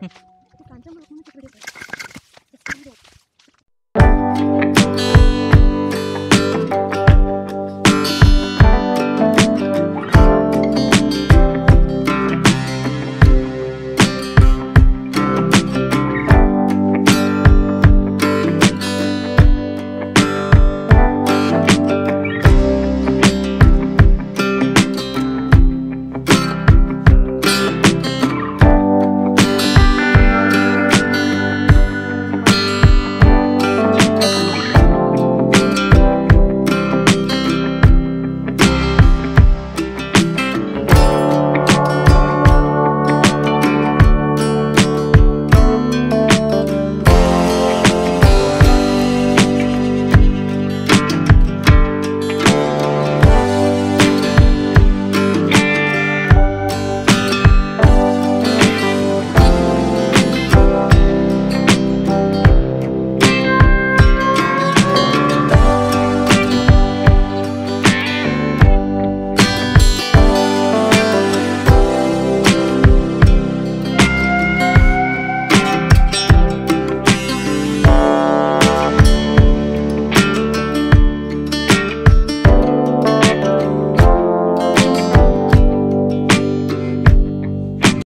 ちょっとかんちゃんもらってみてくれてる。